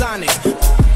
ultrasonic.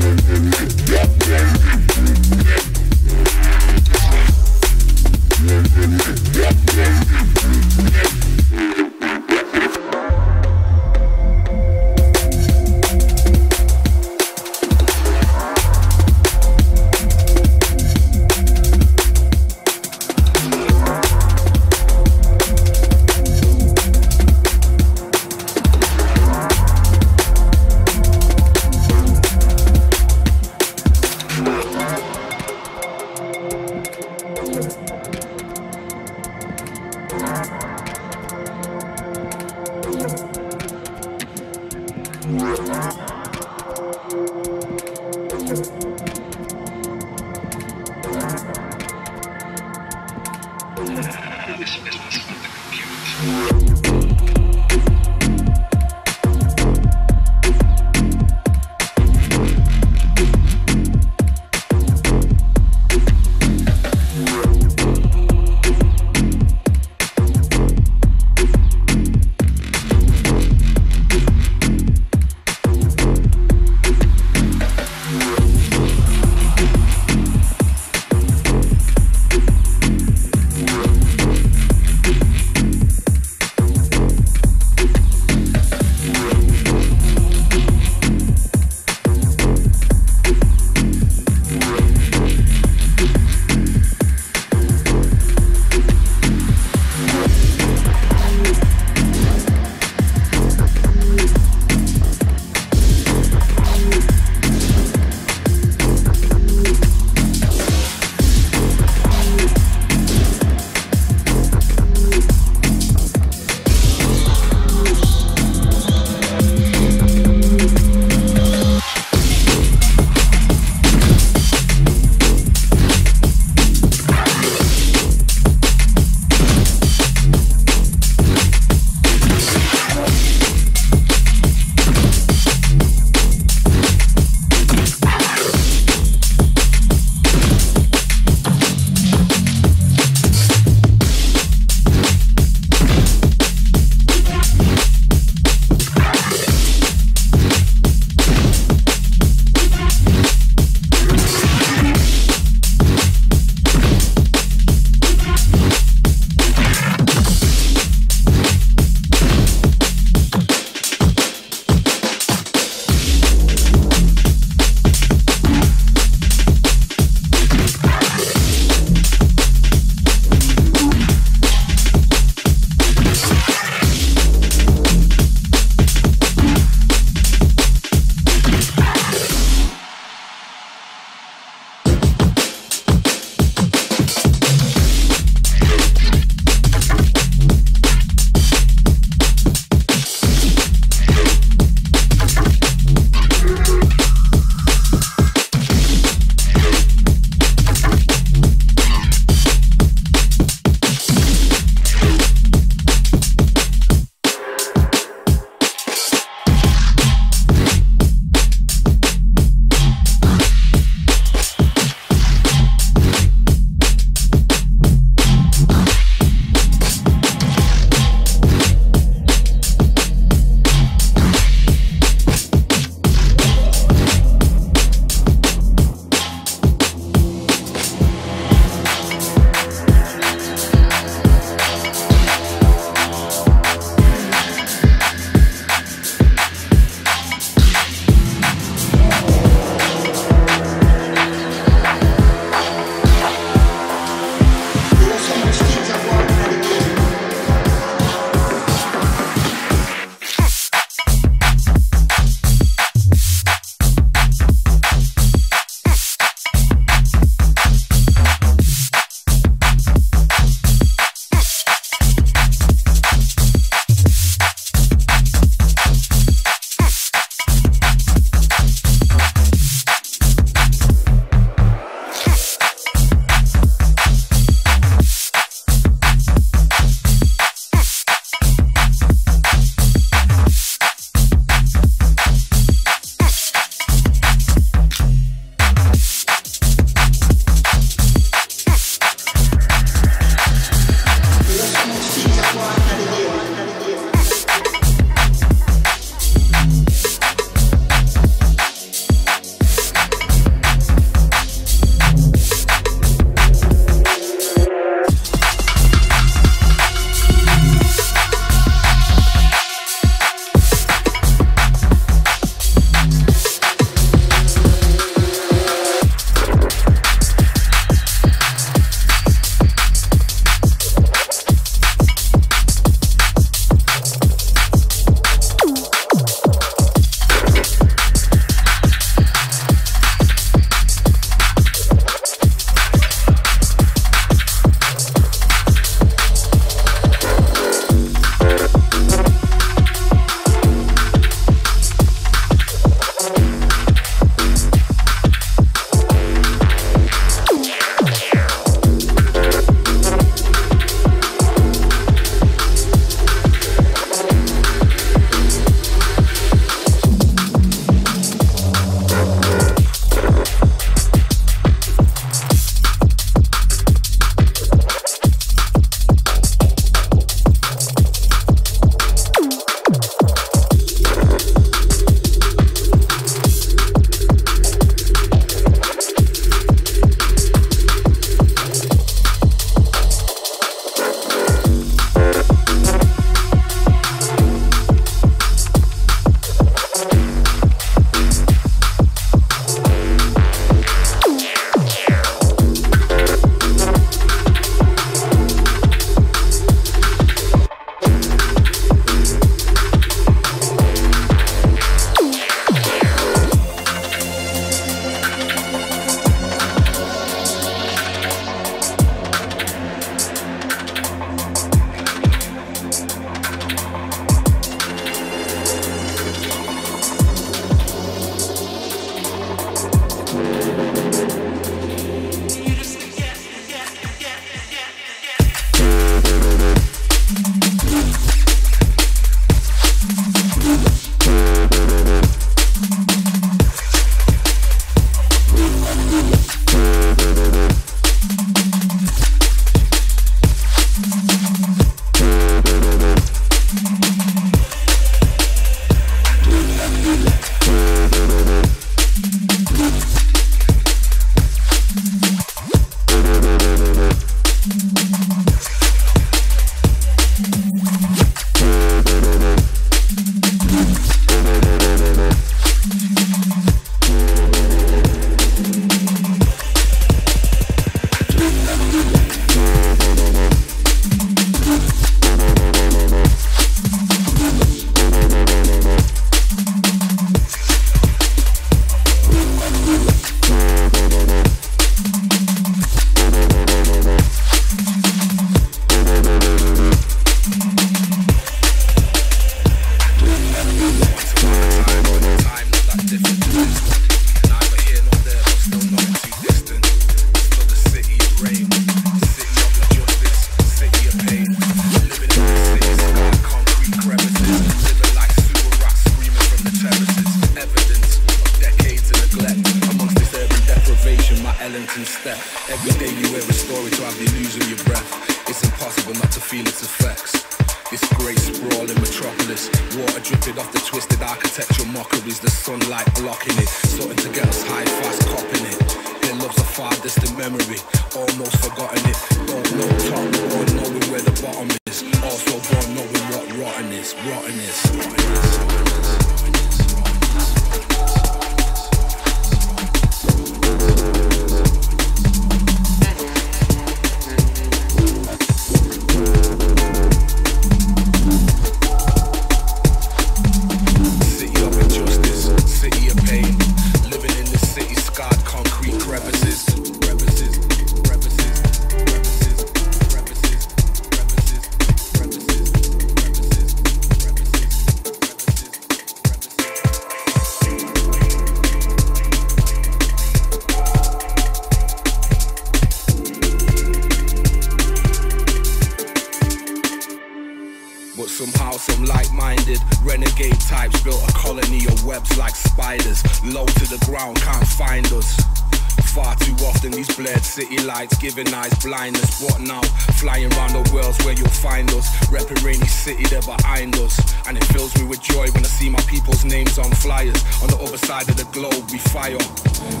giving eyes blindness. What now? Flying round the world's where you'll find us. Repping Rainy City, they're behind us. And it fills me with joy when I see my people's names on flyers. On the other side of the globe, we fire.